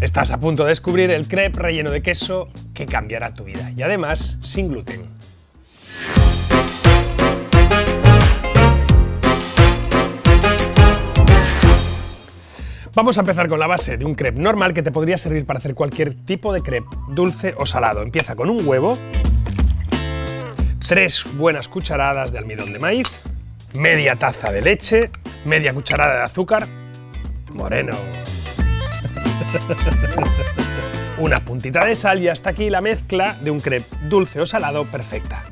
Estás a punto de descubrir el crepe relleno de queso que cambiará tu vida y además sin gluten. Vamos a empezar con la base de un crepe normal que te podría servir para hacer cualquier tipo de crepe, dulce o salado. Empieza con un huevo, tres buenas cucharadas de almidón de maíz, media taza de leche, media cucharada de azúcar, moreno, una puntita de sal y hasta aquí la mezcla de un crepe dulce o salado perfecta.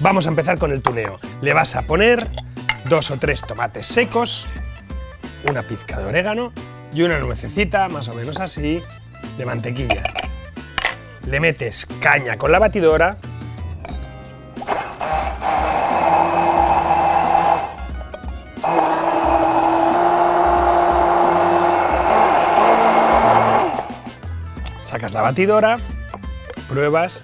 Vamos a empezar con el tuneo. Le vas a poner dos o tres tomates secos, una pizca de orégano y una nuececita, más o menos así, de mantequilla. Le metes caña con la batidora. La batidora, pruebas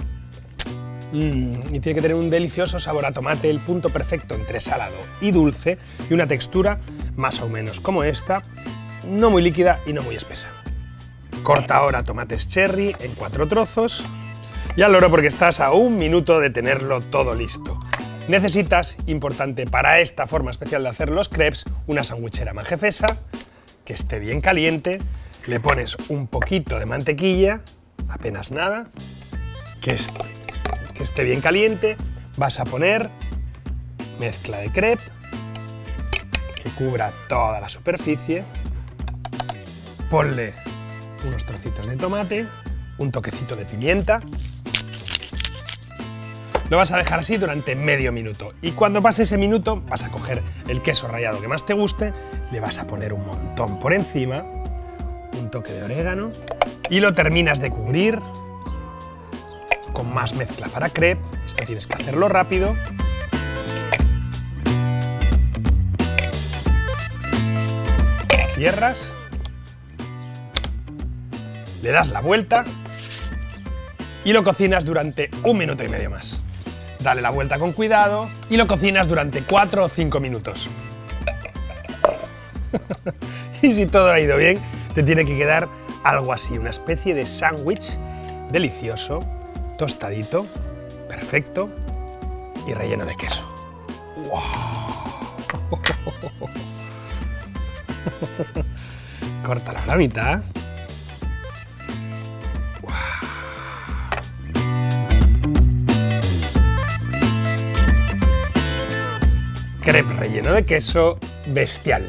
mm, y tiene que tener un delicioso sabor a tomate, el punto perfecto entre salado y dulce y una textura más o menos como esta, no muy líquida y no muy espesa. Corta ahora tomates cherry en cuatro trozos y al loro porque estás a un minuto de tenerlo todo listo. Necesitas, importante para esta forma especial de hacer los crepes, una sandwichera manjefesa que esté bien caliente, le pones un poquito de mantequilla, apenas nada, que esté, bien caliente, vas a poner mezcla de crepe que cubra toda la superficie ponle unos trocitos de tomate, un toquecito de pimienta. Lo vas a dejar así durante medio minuto y cuando pase ese minuto vas a coger el queso rallado que más te guste, le vas a poner un montón por encima, un toque de orégano y lo terminas de cubrir con más mezcla para crepe. Esto tienes que hacerlo rápido. Cierras le das la vuelta y lo cocinas durante un minuto y medio más. Dale la vuelta con cuidado y lo cocinas durante 4 o 5 minutos. y si todo ha ido bien, te tiene que quedar algo así, una especie de sándwich delicioso, tostadito, perfecto y relleno de queso. ¡Wow! Córtalo a la mitad. crepe relleno de queso bestial.